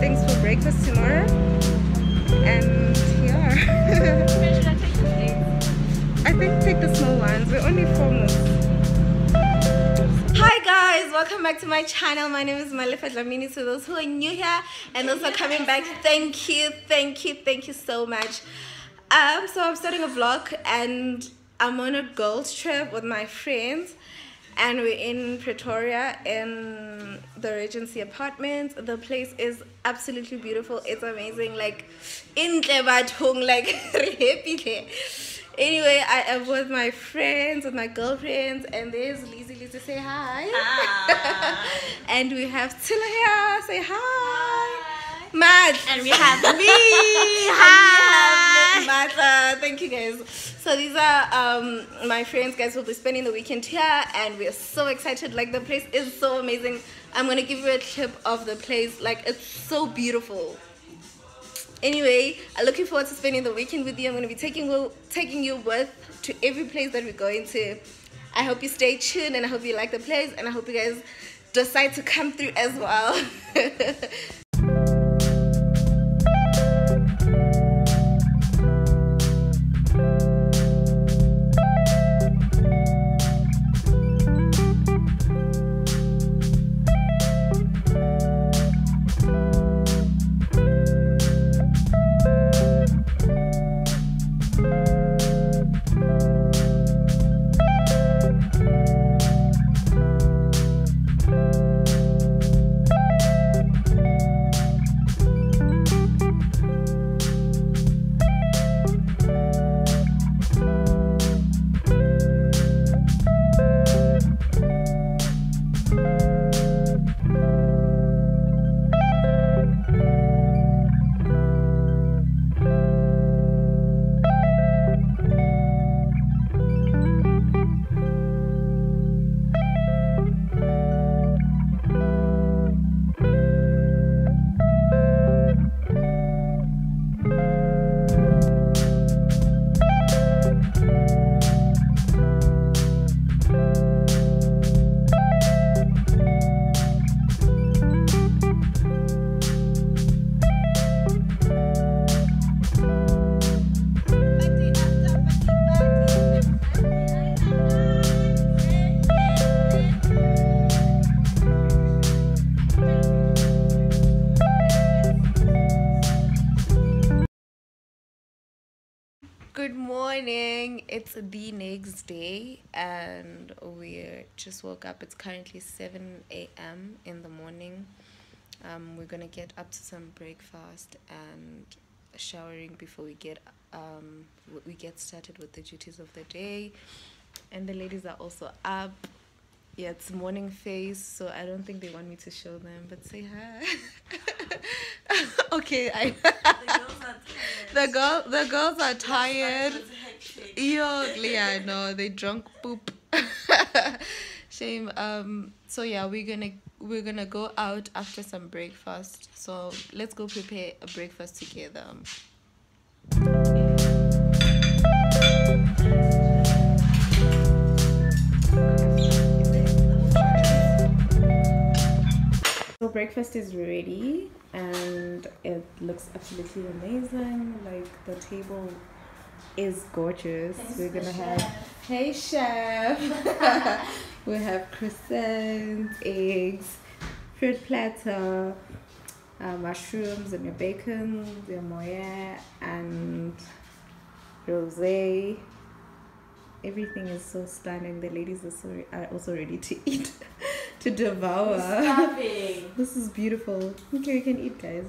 things for breakfast tomorrow. And yeah. I think take the small ones. We're only four moves welcome back to my channel my name is Malefa Dlamini to those who are new here and those who are coming back thank you thank you thank you so much um so I'm starting a vlog and I'm on a girls trip with my friends and we're in Pretoria in the Regency Apartments. The place is absolutely beautiful. It's amazing. Like in Tlebatung, like happy Anyway, I am with my friends, with my girlfriends, and there's Lizzie. Lizzie, say hi. And we have Tilla here. Say hi. Hi. Matt. And we have me. Hi. Martha. Thank you guys. So these are um, my friends, guys. Will be spending the weekend here, and we are so excited. Like the place is so amazing. I'm gonna give you a clip of the place. Like it's so beautiful. Anyway, I'm looking forward to spending the weekend with you. I'm gonna be taking taking you with to every place that we're going to. I hope you stay tuned, and I hope you like the place, and I hope you guys decide to come through as well. Good morning. It's the next day, and we just woke up. It's currently 7 a.m. in the morning. Um, we're gonna get up to some breakfast and showering before we get um we get started with the duties of the day. And the ladies are also up. Yeah, it's morning face, so I don't think they want me to show them, but say hi. okay, I. the girl, the girls are tired. Yo, yeah, no, they drunk poop. Shame. Um. So yeah, we're gonna we're gonna go out after some breakfast. So let's go prepare a breakfast together. So breakfast is ready and it looks absolutely amazing. Like the table is gorgeous. We're gonna have hey chef. we have croissants, eggs, fruit platter, uh, mushrooms and your bacon, your moya and rosé. Everything is so stunning. The ladies are, so, are also ready to eat, to devour. Starving. This is beautiful. Okay, we can eat, guys.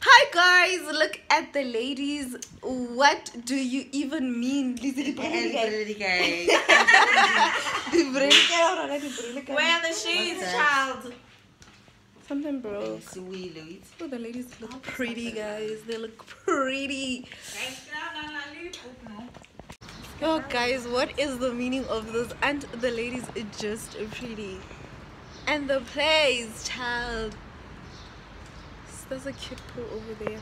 Hi, guys. Look at the ladies. What do you even mean? Where are the shoes, child? Something broke. Oh, the ladies look pretty, guys. They look pretty. Yo, oh, guys, what is the meaning of this? And the ladies are just pretty. And the place, child. There's a cute pool over there.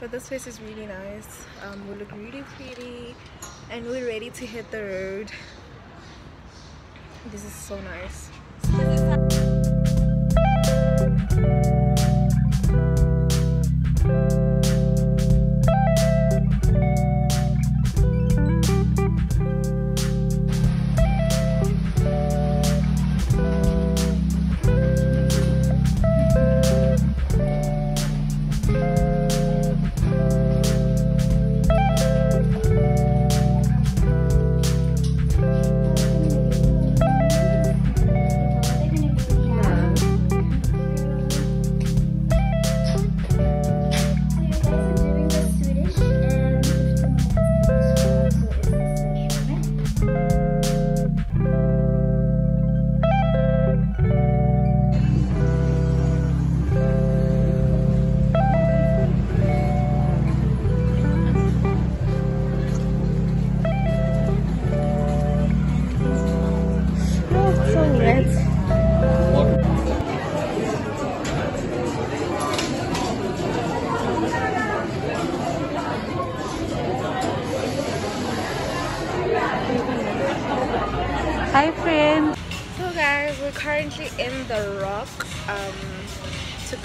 But this place is really nice. Um, we look really pretty. And we're ready to hit the road. This is so nice.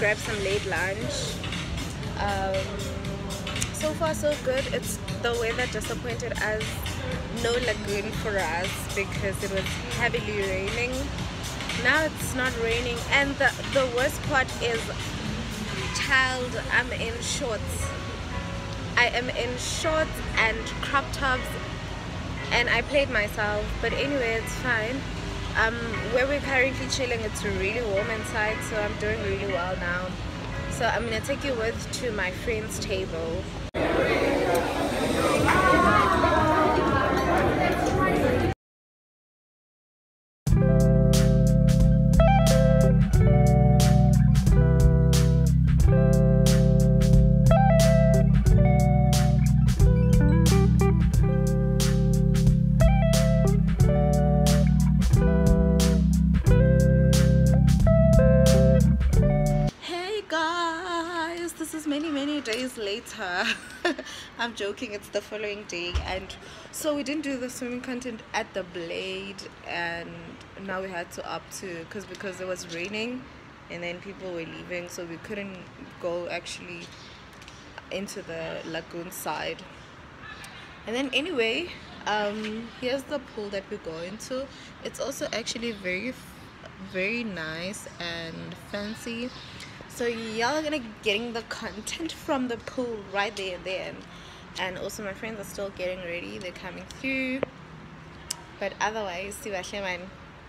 Grab some late lunch. Um, so far so good. It's the weather disappointed us. No lagoon for us because it was heavily raining. Now it's not raining and the, the worst part is child I'm in shorts. I am in shorts and crop tops and I played myself but anyway it's fine um, where we're currently chilling it's really warm inside so I'm doing really well now. So I'm gonna take you with to my friend's table days later. I'm joking it's the following day. And so we didn't do the swimming content at the Blyde and now we had to up to because because it was raining and then people were leaving so we couldn't go actually into the lagoon side. And then anyway um here's the pool that we go into. It's also actually very very nice and fancy so y'all are gonna getting the content from the pool right there then and also my friends are still getting ready. They're coming through. But otherwise see man.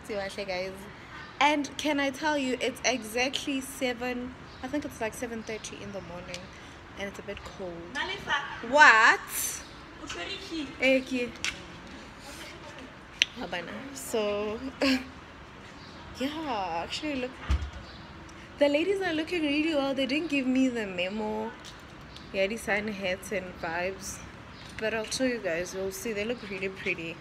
See guys. And can i tell you it's exactly 7 i think it's like 7:30 in the morning. And it's a bit cold. What? Eh, so yeah actually look the ladies are looking really well they didn't give me the memo. Yeah design hats and vibes. But i'll show you guys. You'll see. They look really pretty